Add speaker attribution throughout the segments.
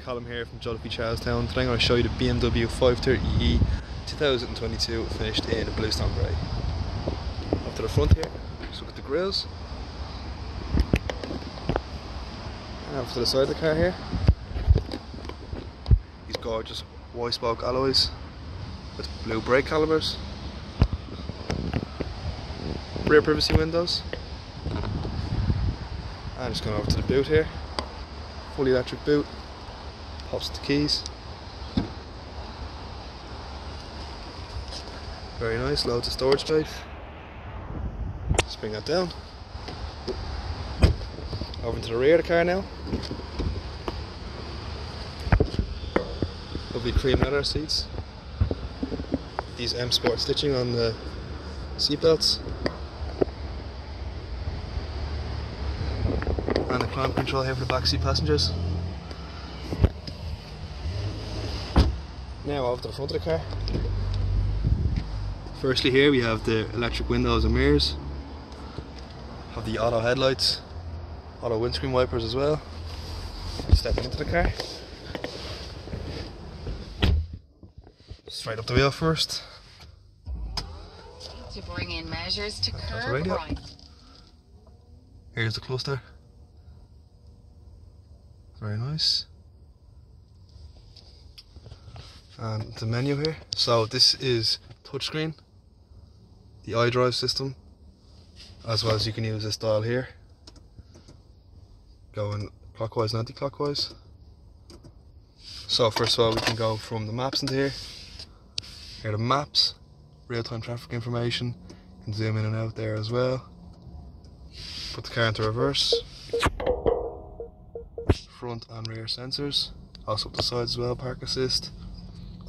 Speaker 1: Colin here from Joe Duffy Charlestown. Today I'm going to show you the BMW 530e 2022 finished in bluestone grey. Up to the front here, just look at the grills. And to the side of the car here. These gorgeous white spoke alloys with blue brake calipers. Rear privacy windows. And just going over to the boot here. Fully electric boot pops the keys. Very nice, loads of storage space. Let's bring that down. Over into the rear of the car now. Lovely cream leather seats. These M Sport stitching on the seatbelts. And the climate control here for the back seat passengers. Now over to the front of the car. Firstly here we have the electric windows and mirrors. Have the auto headlights, auto windscreen wipers as well. Stepping into the car. Straight up the wheel first.
Speaker 2: To bring in measures to
Speaker 1: That's
Speaker 2: curb right.
Speaker 1: Here's the cluster. Very nice. And the menu here. So this is touchscreen, the iDrive system, as well as you can use this dial here, going clockwise and anti-clockwise. So first of all, we can go from the maps into here. Here are the maps, real-time traffic information. You can zoom in and out there as well. Put the car into reverse. Front and rear sensors. Also up the sides as well, park assist.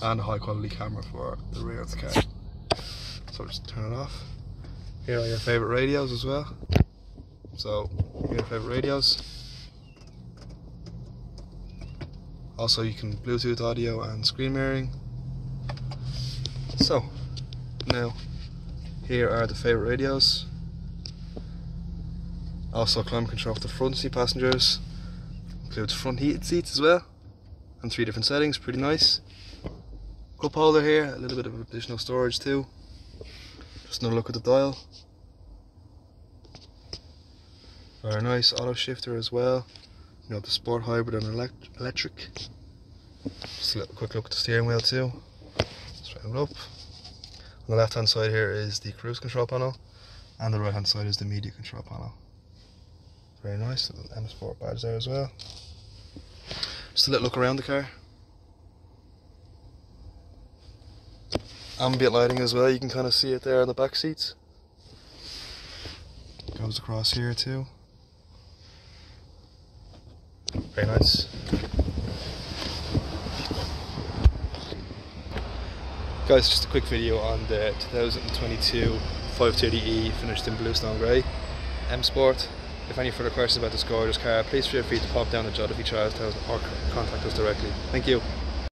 Speaker 1: And a high quality camera for the rear of the car. So just turn it off. Here are your favourite radios as well. So here are your favourite radios. Also you can Bluetooth audio and screen mirroring. So now here are the favourite radios. Also climate control for the front seat passengers. Includes front heated seats as well. And three different settings, pretty nice. Cup holder here, a little bit of additional storage too. Just another look at the dial. Very nice, auto shifter as well. You know, the sport hybrid and elect electric. Just a little quick look at the steering wheel too. Straighten it up. On the left hand side here is the cruise control panel. And the right hand side is the media control panel. Very nice, little M Sport badge there as well. Just a little look around the car. Ambient lighting as well, you can kind of see it there on the back seats. Goes across here too. Very nice. Guys, just a quick video on the 2022 530e finished in bluestone grey M Sport. If any further questions about this gorgeous car, please feel free to pop down to Joe Duffy Charlestown or contact us directly. Thank you.